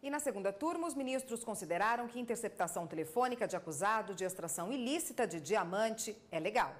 E na segunda turma, os ministros consideraram que interceptação telefônica de acusado de extração ilícita de diamante é legal.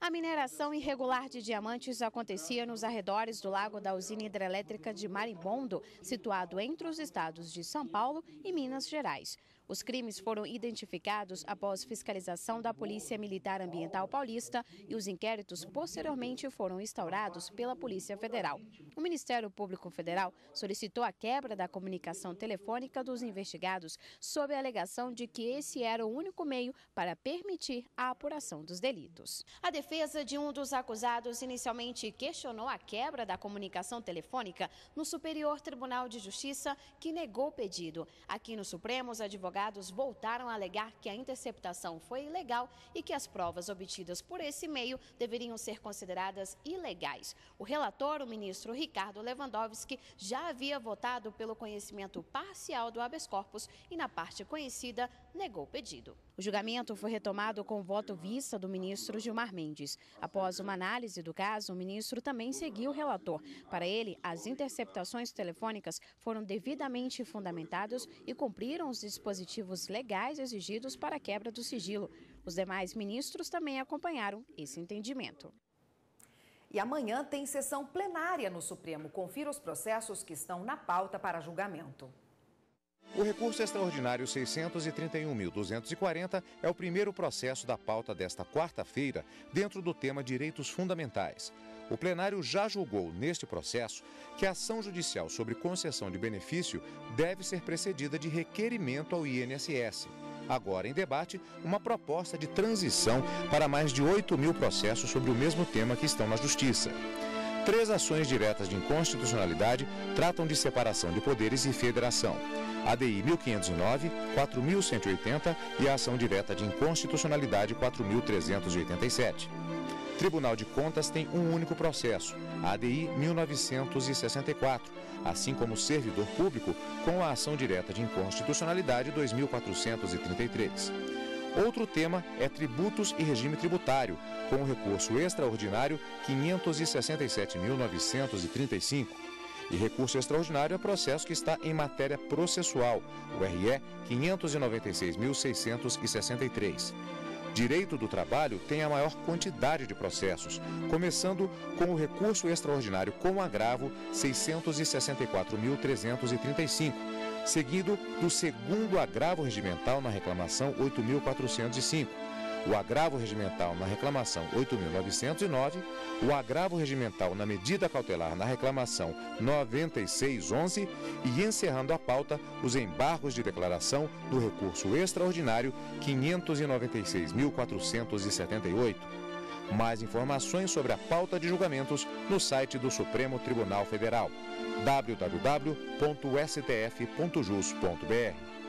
A mineração irregular de diamantes acontecia nos arredores do lago da usina hidrelétrica de Marimbondo, situado entre os estados de São Paulo e Minas Gerais. Os crimes foram identificados após fiscalização da Polícia Militar Ambiental Paulista e os inquéritos posteriormente foram instaurados pela Polícia Federal. O Ministério Público Federal solicitou a quebra da comunicação telefônica dos investigados sob a alegação de que esse era o único meio para permitir a apuração dos delitos. A defesa de um dos acusados inicialmente questionou a quebra da comunicação telefônica no Superior Tribunal de Justiça, que negou o pedido. Aqui no Supremo, os advogados advogados voltaram a alegar que a interceptação foi ilegal e que as provas obtidas por esse meio deveriam ser consideradas ilegais. O relator, o ministro Ricardo Lewandowski, já havia votado pelo conhecimento parcial do habeas corpus e, na parte conhecida, negou o pedido. O julgamento foi retomado com voto vista do ministro Gilmar Mendes. Após uma análise do caso, o ministro também seguiu o relator. Para ele, as interceptações telefônicas foram devidamente fundamentadas e cumpriram os dispositivos legais exigidos para a quebra do sigilo. Os demais ministros também acompanharam esse entendimento. E amanhã tem sessão plenária no Supremo. Confira os processos que estão na pauta para julgamento. O recurso extraordinário 631.240 é o primeiro processo da pauta desta quarta-feira dentro do tema Direitos Fundamentais. O plenário já julgou neste processo que a ação judicial sobre concessão de benefício deve ser precedida de requerimento ao INSS. Agora em debate, uma proposta de transição para mais de 8 mil processos sobre o mesmo tema que estão na Justiça. Três ações diretas de inconstitucionalidade tratam de separação de poderes e federação. ADI 1509, 4180 e a ação direta de inconstitucionalidade 4387. Tribunal de Contas tem um único processo, ADI 1964, assim como servidor público com a ação direta de inconstitucionalidade 2433. Outro tema é tributos e regime tributário, com o recurso extraordinário 567.935. E recurso extraordinário é processo que está em matéria processual, o RE 596.663. Direito do Trabalho tem a maior quantidade de processos, começando com o recurso extraordinário com agravo 664.335, seguido do segundo agravo regimental na reclamação 8.405 o agravo regimental na reclamação 8.909, o agravo regimental na medida cautelar na reclamação 9611 e encerrando a pauta os embargos de declaração do recurso extraordinário 596.478. Mais informações sobre a pauta de julgamentos no site do Supremo Tribunal Federal www.stf.jus.br.